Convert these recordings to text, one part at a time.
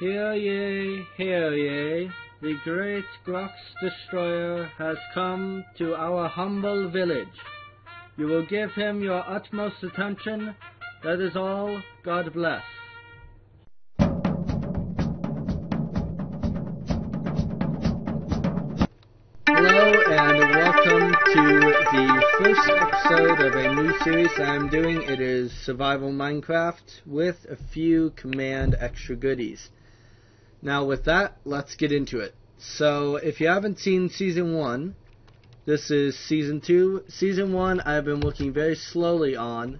Hear ye, hear ye, the great Grox Destroyer has come to our humble village. You will give him your utmost attention. That is all. God bless. Hello and welcome to the first episode of a new series I'm doing. It is Survival Minecraft with a few command extra goodies. Now with that, let's get into it. So if you haven't seen season 1, this is season 2. Season 1 I've been working very slowly on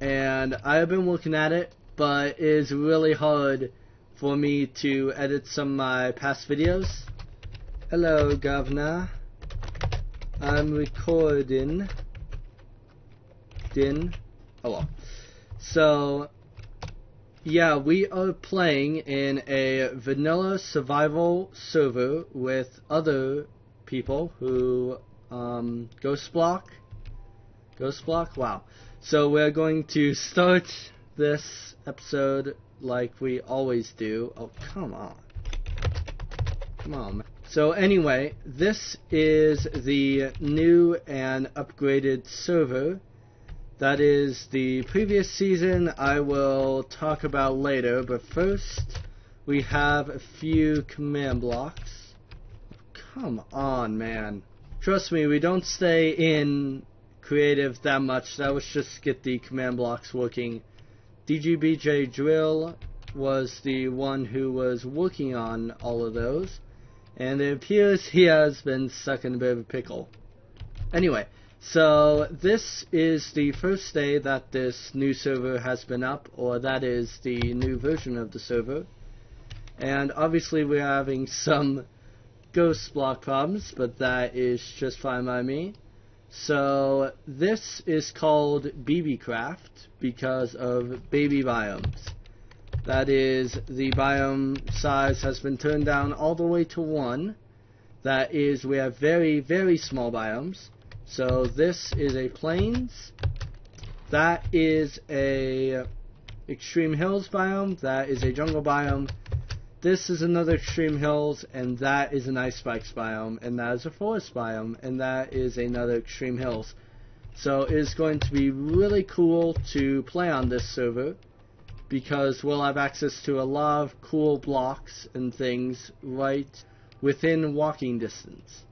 and I've been looking at it, but it is really hard for me to edit some of my past videos. Hello, Governor. I'm recording. Din. Oh well. So, yeah, we are playing in a vanilla survival server with other people who, um, Ghost Block. Ghost Block? Wow. So we're going to start this episode like we always do. Oh, come on. Come on. So anyway, this is the new and upgraded server. That is the previous season I will talk about later, but first we have a few command blocks. Come on, man. Trust me, we don't stay in creative that much. That was just get the command blocks working. DGBJ Drill was the one who was working on all of those and it appears he has been stuck in a bit of a pickle. Anyway, so this is the first day that this new server has been up, or that is the new version of the server. And obviously we're having some ghost block problems, but that is just fine by me. So this is called BBcraft because of baby biomes. That is, the biome size has been turned down all the way to 1. That is, we have very, very small biomes. So this is a plains. That is a extreme hills biome. That is a jungle biome. This is another extreme hills, and that is an ice spikes biome, and that is a forest biome, and that is another extreme hills. So it is going to be really cool to play on this server because we'll have access to a lot of cool blocks and things right within walking distance.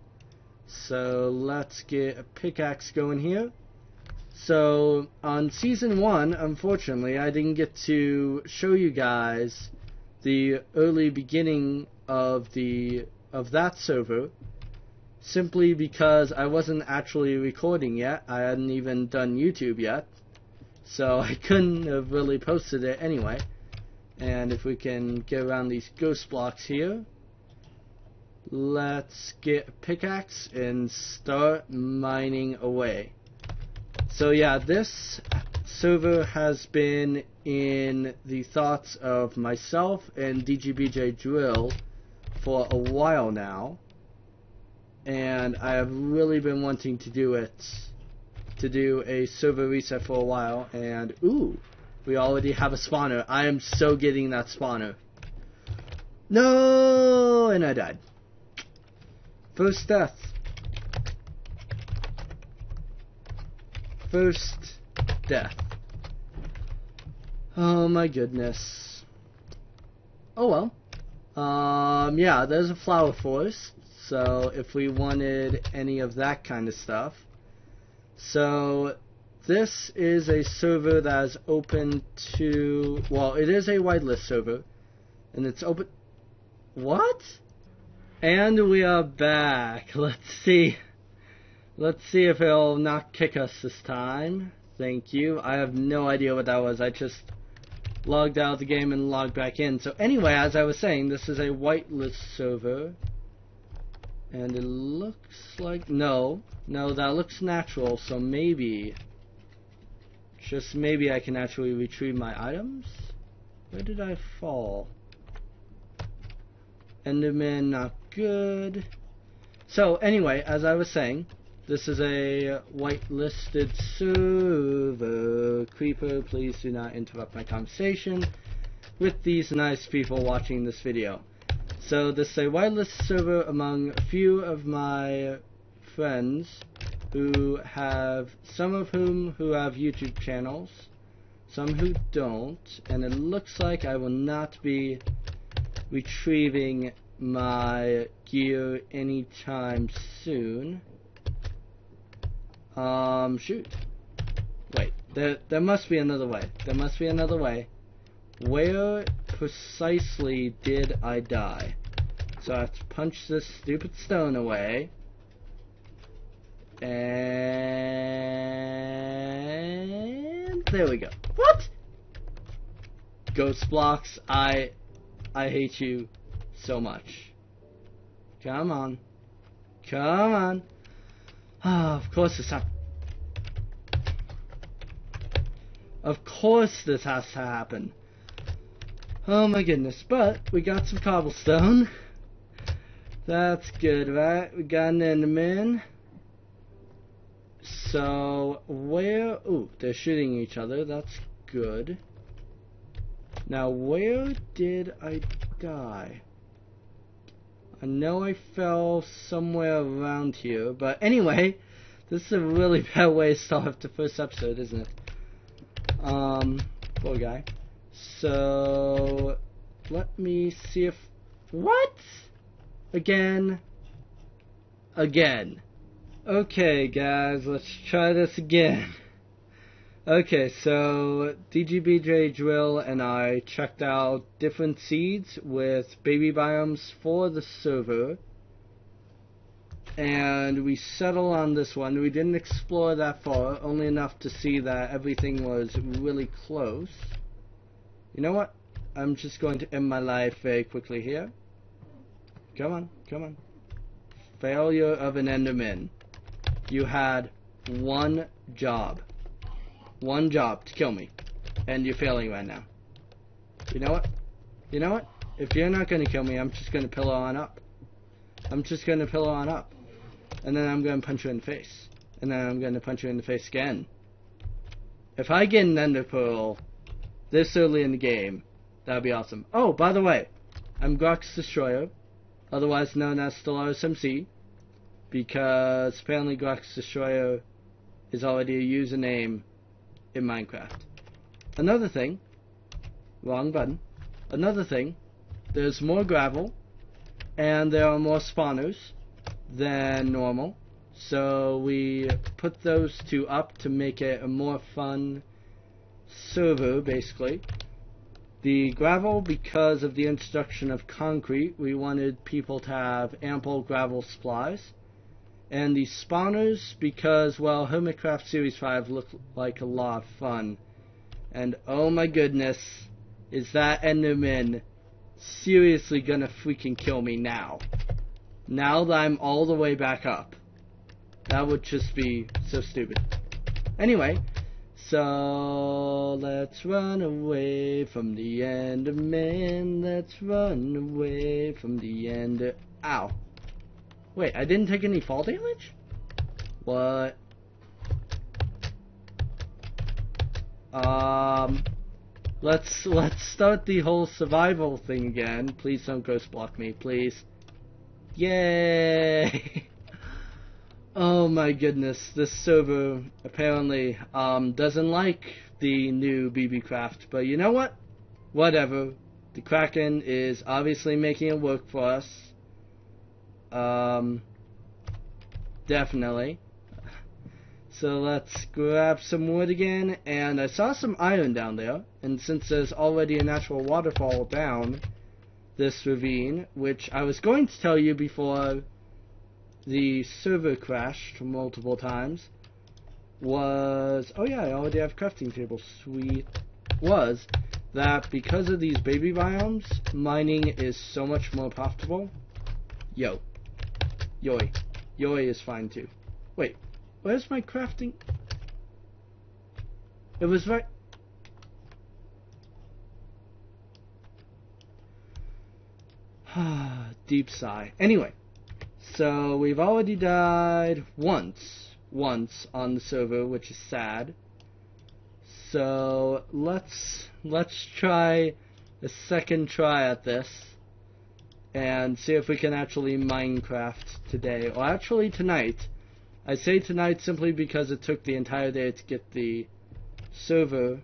So let's get a pickaxe going here. So on season one, unfortunately, I didn't get to show you guys the early beginning of the of that server simply because I wasn't actually recording yet. I hadn't even done YouTube yet. So I couldn't have really posted it anyway. And if we can get around these ghost blocks here, let's get a pickaxe and start mining away. So yeah, this server has been in the thoughts of myself and DGBJ Drill for a while now. And I have really been wanting to do it to do a server reset for a while, and ooh, we already have a spawner. I am so getting that spawner. No, and I died. First death. First death. Oh my goodness. Oh well. Um, yeah, there's a flower forest. So if we wanted any of that kind of stuff, so this is a server that is open to, well, it is a whitelist server, and it's open, what? And we are back. Let's see. Let's see if it'll not kick us this time. Thank you. I have no idea what that was. I just logged out of the game and logged back in. So anyway, as I was saying, this is a whitelist server. And it looks like, no, no, that looks natural, so maybe, just maybe I can actually retrieve my items? Where did I fall? Enderman, not good. So, anyway, as I was saying, this is a whitelisted server. Creeper, please do not interrupt my conversation. with these nice people watching this video. So this is a whitelist server among a few of my friends who have, some of whom who have YouTube channels, some who don't, and it looks like I will not be retrieving my gear anytime soon. Um, shoot. Wait, there, there must be another way. There must be another way. Where precisely did I die? So I have to punch this stupid stone away. And there we go. What? Ghost blocks, I I hate you so much. Come on. Come on. Ah, of course this ha- Of course this has to happen. Oh my goodness, but we got some cobblestone. That's good, right? We got an enderman. So, where... Ooh, they're shooting each other. That's good. Now, where did I die? I know I fell somewhere around here, but anyway, this is a really bad way to start the first episode, isn't it? Um, poor guy. So, let me see if... What? Again? Again. Okay, guys, let's try this again. Okay, so DGBJ Drill and I checked out different seeds with baby biomes for the server. And we settled on this one. We didn't explore that far, only enough to see that everything was really close. You know what? I'm just going to end my life very quickly here. Come on, come on. Failure of an Enderman. You had one job. One job to kill me. And you're failing right now. You know what? You know what? If you're not going to kill me, I'm just going to pillar on up. I'm just going to pillar on up. And then I'm going to punch you in the face. And then I'm going to punch you in the face again. If I get an Ender Pearl this early in the game, that would be awesome. Oh, by the way, I'm Grox Destroyer, otherwise known as Stellaris MC, because apparently Grox Destroyer is already a username in Minecraft. Another thing, wrong button. Another thing, there's more gravel, and there are more spawners than normal. So we put those two up to make it a more fun server, basically. The gravel, because of the introduction of concrete, we wanted people to have ample gravel supplies and the spawners because, well, Hermitcraft Series 5 looked like a lot of fun. And oh my goodness, is that Enderman seriously gonna freaking kill me now? Now that I'm all the way back up. That would just be so stupid. Anyway, so let's run away from the Enderman. Let's run away from the Ender. Ow. Wait, I didn't take any fall damage? What? Um, let's let's start the whole survival thing again. Please don't ghost block me, please. Yay! oh my goodness, this server apparently um doesn't like the new BB Craft, but you know what? Whatever. The Kraken is obviously making it work for us. Um, definitely. So let's grab some wood again, and I saw some iron down there, and since there's already a natural waterfall down this ravine, which I was going to tell you before the server crashed multiple times, was, oh yeah, I already have crafting table, sweet, was that because of these baby biomes, mining is so much more profitable. Yo. Yoi. Yoi is fine too. Wait, where's my crafting? It was right... Deep sigh. Anyway, so we've already died once. Once on the server, which is sad. So let's let's try a second try at this and see if we can actually Minecraft today, or actually tonight. I say tonight simply because it took the entire day to get the server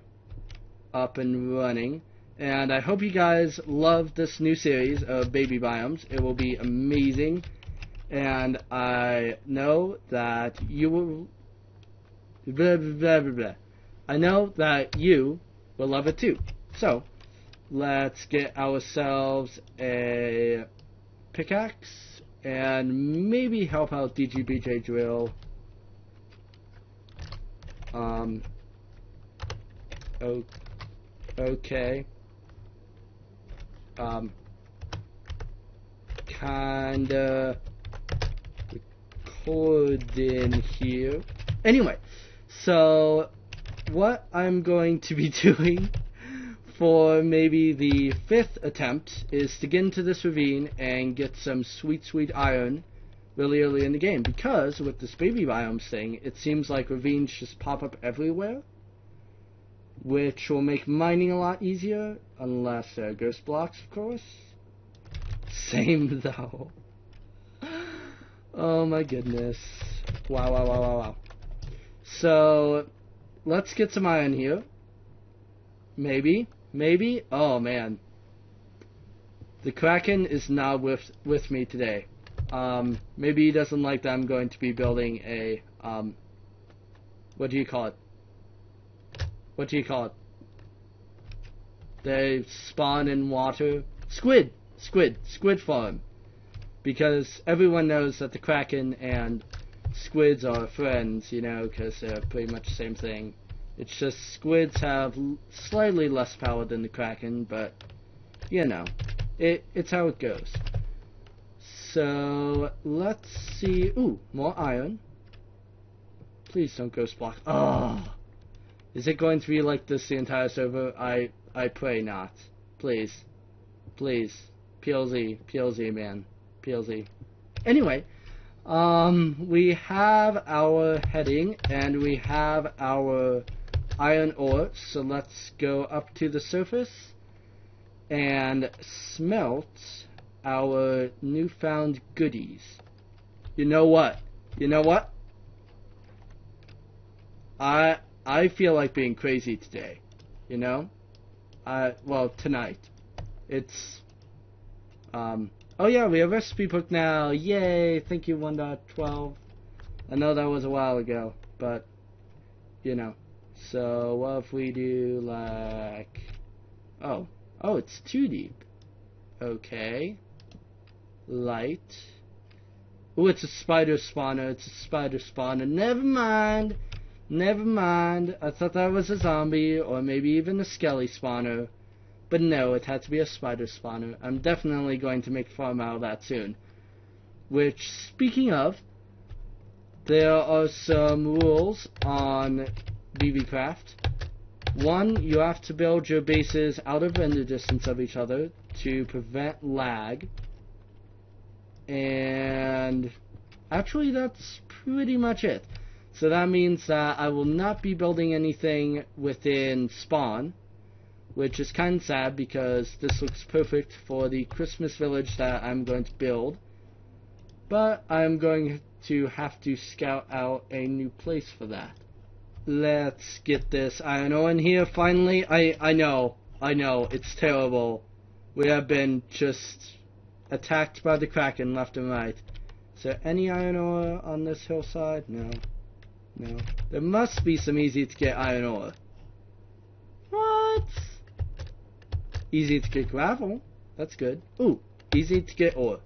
up and running. And I hope you guys love this new series of Baby Biomes. It will be amazing. And I know that you will... Blah, blah, blah, blah. I know that you will love it too. So, let's get ourselves a pickaxe and maybe help out DGBJ Drill. Um, okay. Um, kinda recording here. Anyway, so what I'm going to be doing for maybe the fifth attempt is to get into this ravine and get some sweet, sweet iron really early in the game. Because with this baby biomes thing, it seems like ravines just pop up everywhere, which will make mining a lot easier, unless there are ghost blocks, of course. Same though. Oh my goodness. Wow, wow, wow, wow, wow. So, let's get some iron here. Maybe. Maybe? Oh man. The Kraken is not with with me today. Um, maybe he doesn't like that I'm going to be building a um, what do you call it? What do you call it? They spawn in water. Squid, squid, squid farm. Because everyone knows that the Kraken and squids are friends, you know, because they're pretty much the same thing. It's just squids have slightly less power than the Kraken, but you know, it it's how it goes. So let's see. Ooh, more iron. Please don't ghost block. Oh, is it going to be like this the entire server? I I pray not. Please, please, PLZ, PLZ, man, PLZ. Anyway, um, we have our heading and we have our iron ore. So let's go up to the surface and smelt our newfound goodies. You know what? You know what? I I feel like being crazy today. You know? I well tonight. It's um oh yeah, we have recipe book now. Yay! Thank you 1.12. I know that was a while ago, but you know. So what if we do like, oh, oh, it's too deep. Okay. Light. Oh, it's a spider spawner. It's a spider spawner. Never mind. Never mind. I thought that was a zombie or maybe even a skelly spawner. But no, it had to be a spider spawner. I'm definitely going to make farm out of that soon. Which, speaking of, there are some rules on BBcraft. One, you have to build your bases out of render distance of each other to prevent lag. And actually that's pretty much it. So that means that I will not be building anything within spawn, which is kind of sad because this looks perfect for the Christmas village that I'm going to build. But I'm going to have to scout out a new place for that. Let's get this iron ore in here finally. I, I know, I know, it's terrible. We have been just attacked by the Kraken left and right. Is there any iron ore on this hillside? No. No. There must be some easy to get iron ore. What? Easy to get gravel. That's good. Ooh, easy to get ore.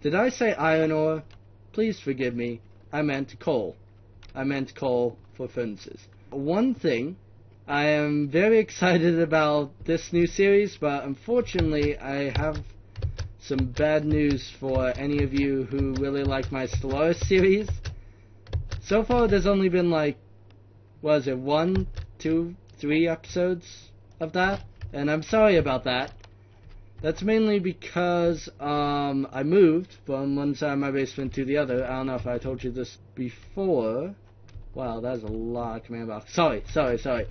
Did I say iron ore? Please forgive me. I meant coal. I meant coal for furnaces. One thing, I am very excited about this new series, but unfortunately I have some bad news for any of you who really like my Stellaris series. So far there's only been like, was it, one, two, three episodes of that? And I'm sorry about that. That's mainly because um, I moved from one side of my basement to the other. I don't know if I told you this before. Wow, that's a lot of command blocks. Sorry, sorry, sorry.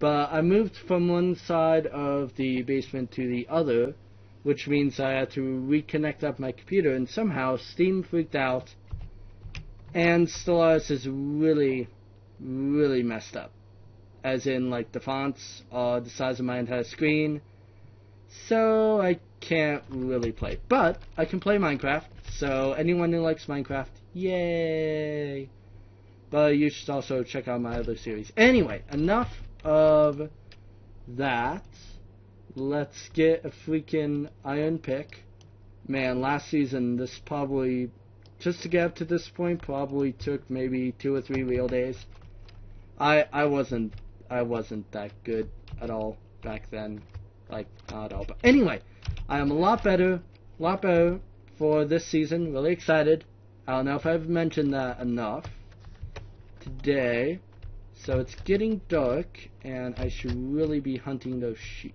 But I moved from one side of the basement to the other, which means I had to reconnect up my computer, and somehow Steam freaked out, and Stellaris is really, really messed up. As in, like, the fonts are the size of my entire screen, so I can't really play. But I can play Minecraft, so anyone who likes Minecraft, yay! But you should also check out my other series. Anyway, enough of that. Let's get a freaking iron pick. Man, last season, this probably, just to get up to this point, probably took maybe two or three real days. I, I wasn't, I wasn't that good at all back then. Like, not at all. But anyway, I am a lot better, lot better for this season. Really excited. I don't know if I've mentioned that enough today. So it's getting dark, and I should really be hunting those sheep.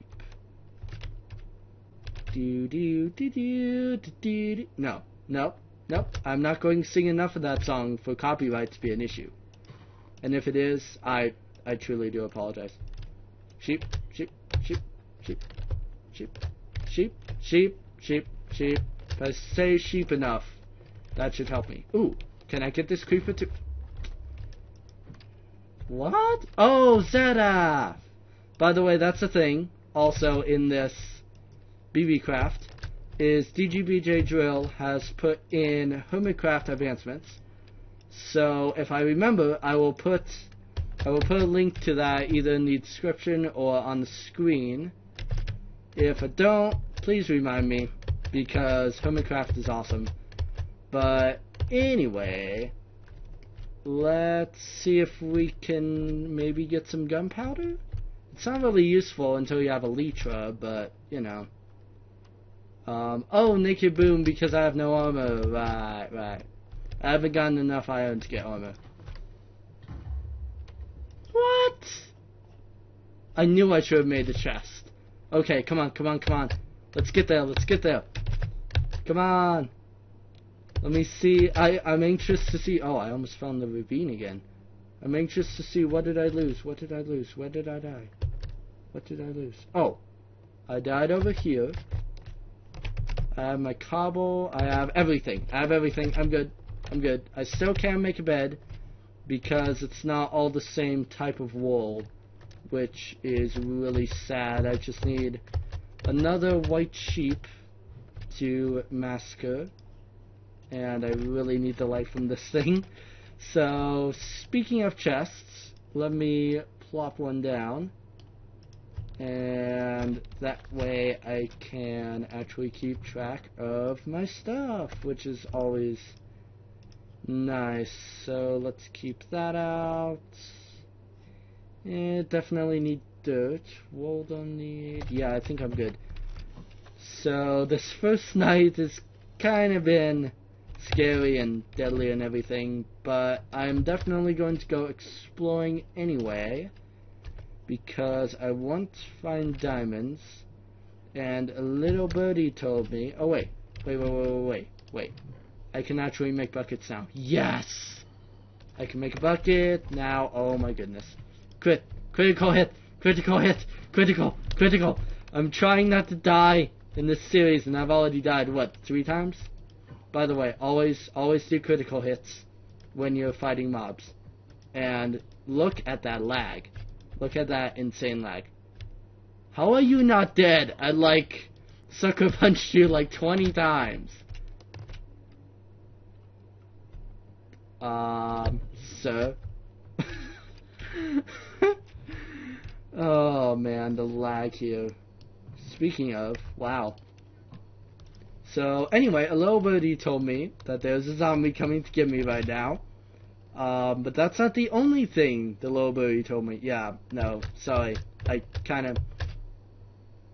Do do do do do do. No, no, no. I'm not going to sing enough of that song for copyright to be an issue. And if it is, I I truly do apologize. Sheep, sheep, sheep, sheep, sheep, sheep, sheep, sheep, sheep. If I say sheep enough, that should help me. Ooh, can I get this creeper to... What? Oh, Zeta! By the way, that's a thing. Also in this BB Craft, is DGBJ Drill has put in Hermitcraft advancements. So if I remember, I will put I will put a link to that either in the description or on the screen. If I don't, please remind me because Hermitcraft is awesome. But anyway, let's see if we can maybe get some gunpowder. It's not really useful until you have elytra, but you know. Um, oh, naked boom because I have no armor. Right, right. I haven't gotten enough iron to get armor. What? I knew I should have made the chest. Okay, come on, come on, come on. Let's get there, let's get there. Come on. Let me see. I, I'm anxious to see. Oh, I almost found the ravine again. I'm anxious to see what did I lose? What did I lose? Where did I die? What did I lose? Oh, I died over here. I have my cobble. I have everything. I have everything. I'm good. I'm good. I still can't make a bed because it's not all the same type of wool, which is really sad. I just need another white sheep to massacre, and I really need the light from this thing. So, speaking of chests, let me plop one down and that way I can actually keep track of my stuff, which is always nice. So let's keep that out. It definitely need dirt. Wool don't need. Yeah, I think I'm good. So this first night has kind of been scary and deadly and everything, but I'm definitely going to go exploring anyway because I want to find diamonds, and a little birdie told me, oh wait, wait, wait, wait, wait, wait, I can actually make buckets now. Yes! I can make a bucket now, oh my goodness. Crit, critical hit, critical hit, critical, critical. I'm trying not to die in this series, and I've already died, what, three times? By the way, always, always do critical hits when you're fighting mobs. And look at that lag. Look at that insane lag. How are you not dead? I like sucker punched you like 20 times. Um, sir. oh man, the lag here. Speaking of, wow. So anyway, a little birdie told me that there's a zombie coming to get me right now. Um, but that's not the only thing the little birdie told me. Yeah, no, sorry. I kind of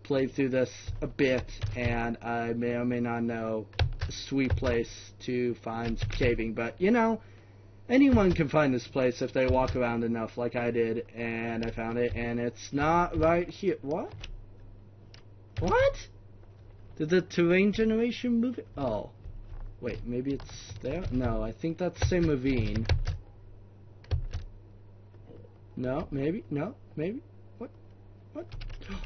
played through this a bit, and I may or may not know a sweet place to find caving. But, you know, anyone can find this place if they walk around enough like I did, and I found it, and it's not right here. What? What? Did the terrain generation move it? Oh. Wait, maybe it's there? No, I think that's the same ravine. No, maybe, no, maybe. What? What?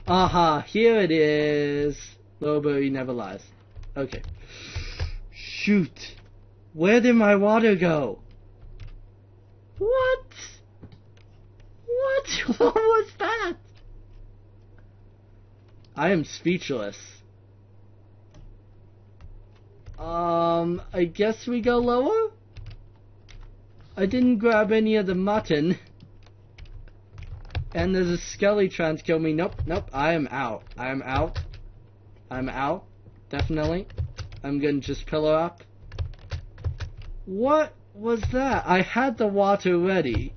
Aha, here it is. He never lies. Okay. Shoot. Where did my water go? What? What? What was that? I am speechless. Um, I guess we go lower? I didn't grab any of the mutton. And there's a skelly trying to kill me. Nope, nope, I am out. I am out. I'm out. Definitely. I'm gonna just pillar up. What was that? I had the water ready.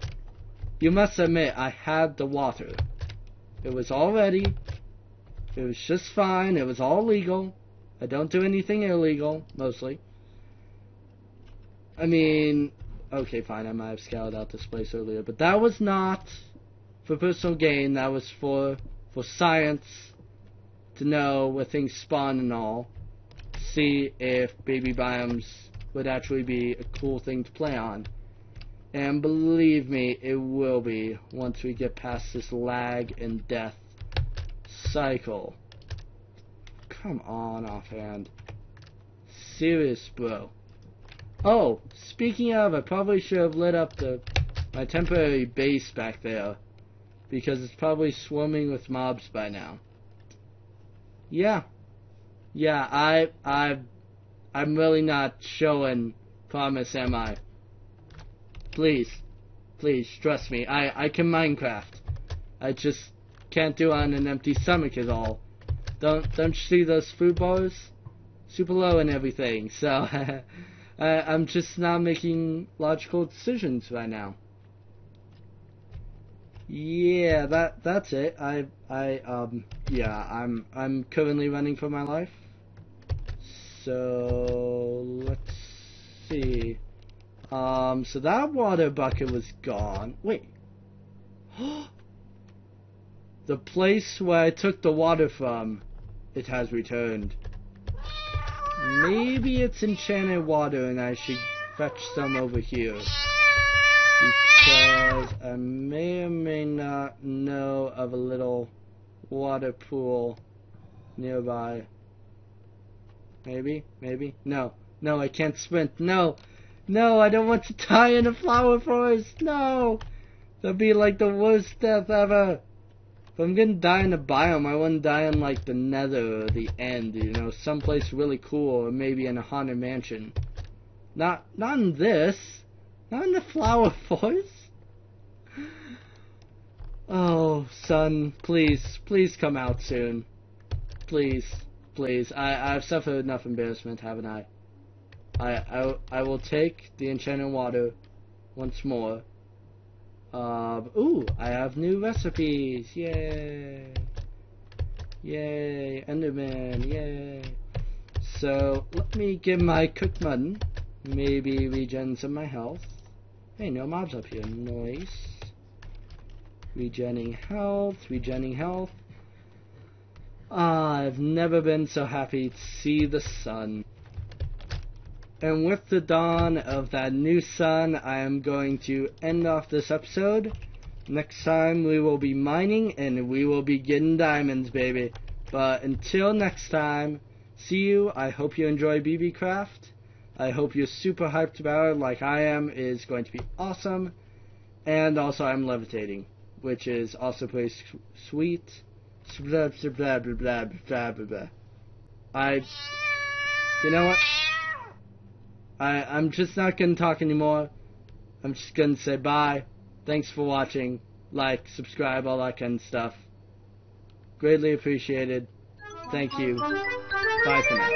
You must admit, I had the water. It was all ready. It was just fine. It was all legal. I don't do anything illegal, mostly. I mean, okay, fine, I might have scouted out this place earlier, but that was not for personal gain. That was for for science to know where things spawn and all. See if baby biomes would actually be a cool thing to play on. And believe me, it will be once we get past this lag and death cycle. Come on, offhand. Serious, bro. Oh, speaking of, I probably should have lit up the my temporary base back there. Because it's probably swarming with mobs by now. Yeah. Yeah, I I I'm really not showing promise, am I? Please. Please, trust me. I, I can Minecraft. I just can't do it on an empty stomach at all. Don't don't you see those food bars? Super low and everything. So I, I'm just not making logical decisions right now. Yeah, that that's it. I I um yeah, I'm I'm currently running for my life. So let's see. Um so that water bucket was gone. Wait. the place where I took the water from it has returned. Maybe it's enchanted water and I should fetch some over here. Because I may or may not know of a little water pool nearby. Maybe? Maybe? No. No, I can't sprint. No! No, I don't want to die in a flower forest! No! That'd be like the worst death ever! If I'm gonna die in a biome, I wouldn't die in like the nether or the end, you know, someplace really cool, or maybe in a haunted mansion. Not, not in this. Not in the flower forest. Oh, son, please, please come out soon. Please, please. I, I've suffered enough embarrassment, haven't I? I, I, I will take the enchanted water once more uh, ooh, I have new recipes. Yay. Yay. Enderman. Yay. So, let me give my cooked mutton. Maybe regen some of my health. Hey, no mobs up here. Nice. Regenning health. Regenning health. Ah, I've never been so happy to see the sun. And with the dawn of that new sun, I am going to end off this episode. Next time we will be mining and we will be getting diamonds, baby. But until next time, see you. I hope you enjoy BB Craft. I hope you're super hyped about it like I am. It is going to be awesome. And also I'm levitating, which is also pretty sweet. Blah, blah, blah, blah, blah, blah. I, you know what? I, I'm just not going to talk anymore. I'm just going to say bye. Thanks for watching. Like, subscribe, all that kind of stuff. Greatly appreciated. Thank you. Bye for now.